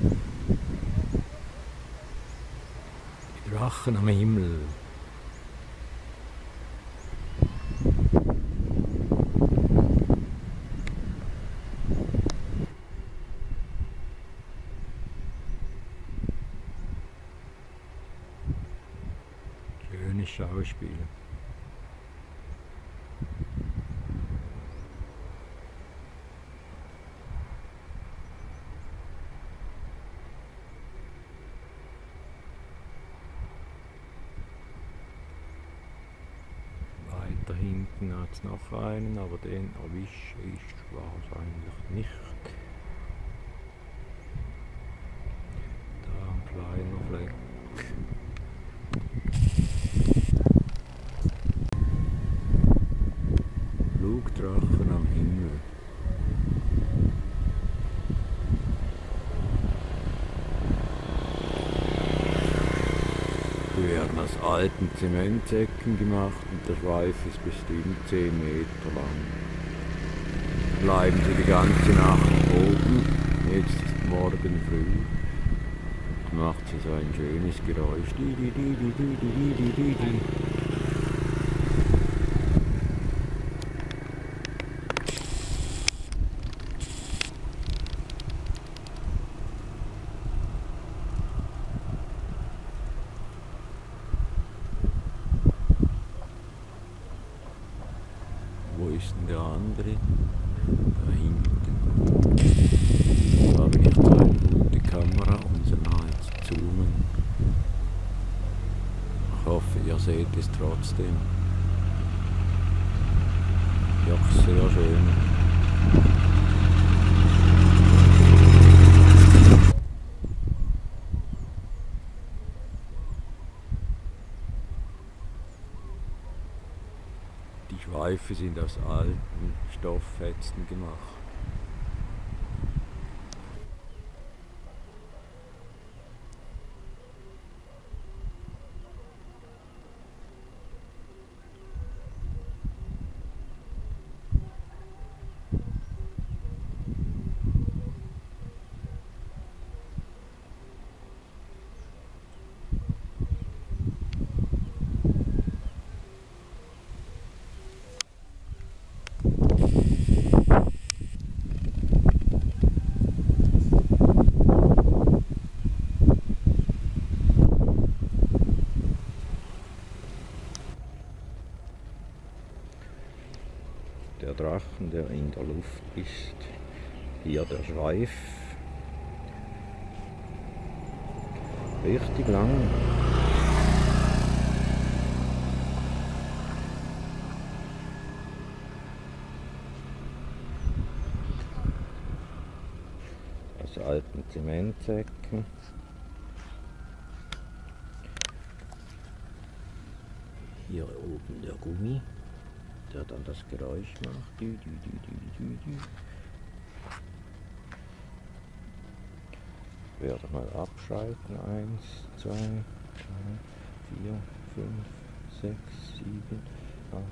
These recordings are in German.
Die Drachen am Himmel. Schönes Schauspiel. Weiter hinten hat es noch einen, aber den erwische ich wahrscheinlich nicht. Da ein kleiner Fleck. Flugdrachen am Himmel. Die werden aus alten Zementsäcken gemacht und der Schweif ist bestimmt 10 Meter lang. Bleiben sie die ganze Nacht oben, jetzt ist morgen früh. Macht sie so ein schönes Geräusch. Wo ist denn der andere? Da hinten. Da habe ich zwar eine gute Kamera, um so nahe zu zoomen. Ich hoffe, ihr seht es trotzdem. Ja, sehr schön. Die Schweife sind aus alten Stofffetzen gemacht. Der Drachen, der in der Luft ist. Hier der Schweif. Richtig lang. Aus alten Zementsäcken. Hier oben der Gummi, der dann das Geräusch macht. Die, die, die, Werde mal abschalten. 1, 2, 3, 4, 5, 6, 7, 8,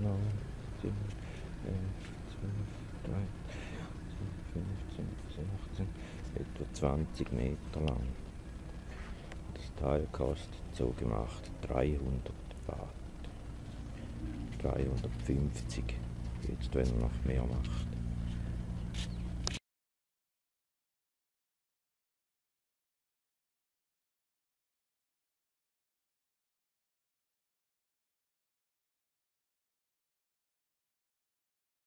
9, 10, 11, 12, 13, 15, 16, etwa 20 Meter lang. Das Teil kostet so gemacht 300 Watt. 350, jetzt wenn er noch mehr macht.